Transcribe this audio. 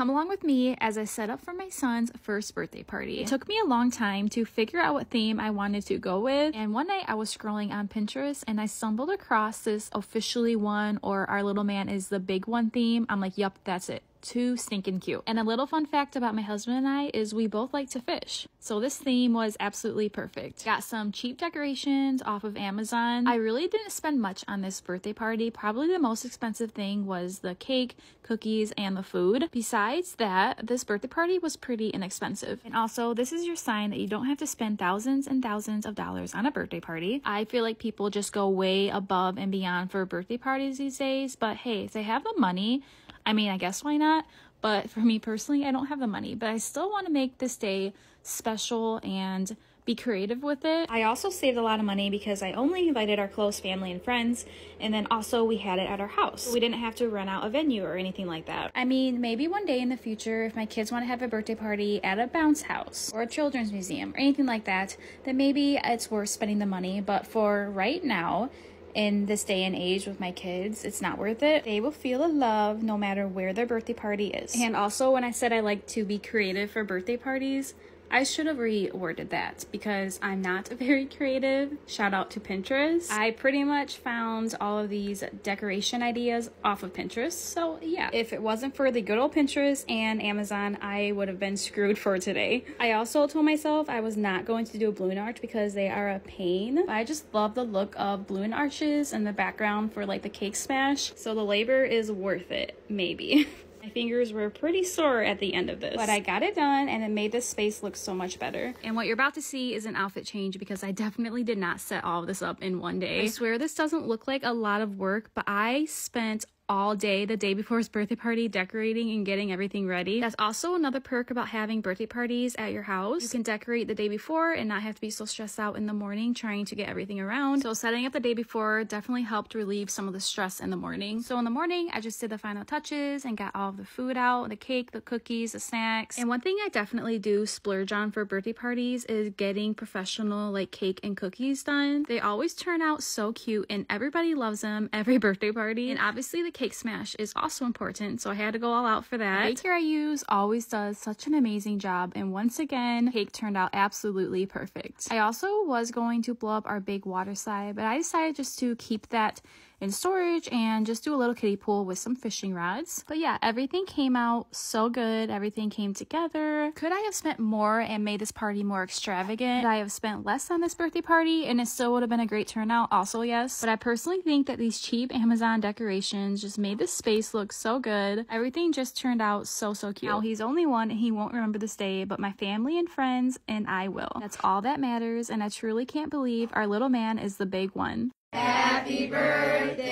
Come along with me as I set up for my son's first birthday party. It took me a long time to figure out what theme I wanted to go with, and one night I was scrolling on Pinterest and I stumbled across this officially one or our little man is the big one theme. I'm like, yup, that's it too stinking cute. And a little fun fact about my husband and I is we both like to fish. So this theme was absolutely perfect. Got some cheap decorations off of Amazon. I really didn't spend much on this birthday party. Probably the most expensive thing was the cake, cookies, and the food. Besides that, this birthday party was pretty inexpensive. And also, this is your sign that you don't have to spend thousands and thousands of dollars on a birthday party. I feel like people just go way above and beyond for birthday parties these days, but hey, if they have the money, I mean, I guess why not? But for me personally, I don't have the money, but I still want to make this day special and be creative with it. I also saved a lot of money because I only invited our close family and friends, and then also we had it at our house. We didn't have to rent out a venue or anything like that. I mean, maybe one day in the future, if my kids want to have a birthday party at a bounce house or a children's museum or anything like that, then maybe it's worth spending the money. But for right now, in this day and age with my kids, it's not worth it. They will feel the love no matter where their birthday party is. And also, when I said I like to be creative for birthday parties, I should have reworded that because I'm not a very creative. Shout out to Pinterest. I pretty much found all of these decoration ideas off of Pinterest. So yeah, if it wasn't for the good old Pinterest and Amazon, I would have been screwed for today. I also told myself I was not going to do a balloon arch because they are a pain. I just love the look of balloon arches and the background for like the cake smash. So the labor is worth it, maybe. My fingers were pretty sore at the end of this, but I got it done and it made this space look so much better. And what you're about to see is an outfit change because I definitely did not set all of this up in one day. I swear this doesn't look like a lot of work, but I spent all day the day before his birthday party decorating and getting everything ready. That's also another perk about having birthday parties at your house. You can decorate the day before and not have to be so stressed out in the morning trying to get everything around. So setting up the day before definitely helped relieve some of the stress in the morning. So in the morning, I just did the final touches and got all of the food out, the cake, the cookies, the snacks. And one thing I definitely do splurge on for birthday parties is getting professional like cake and cookies done. They always turn out so cute and everybody loves them every birthday party. And obviously the cake smash is also important, so I had to go all out for that. The baker I use always does such an amazing job, and once again, cake turned out absolutely perfect. I also was going to blow up our big water slide, but I decided just to keep that in storage and just do a little kiddie pool with some fishing rods. But yeah, everything came out so good. Everything came together. Could I have spent more and made this party more extravagant? Could I have spent less on this birthday party and it still would have been a great turnout? Also, yes. But I personally think that these cheap Amazon decorations just made this space look so good. Everything just turned out so, so cute. Now, he's only one and he won't remember this day, but my family and friends and I will. That's all that matters, and I truly can't believe our little man is the big one. Happy birthday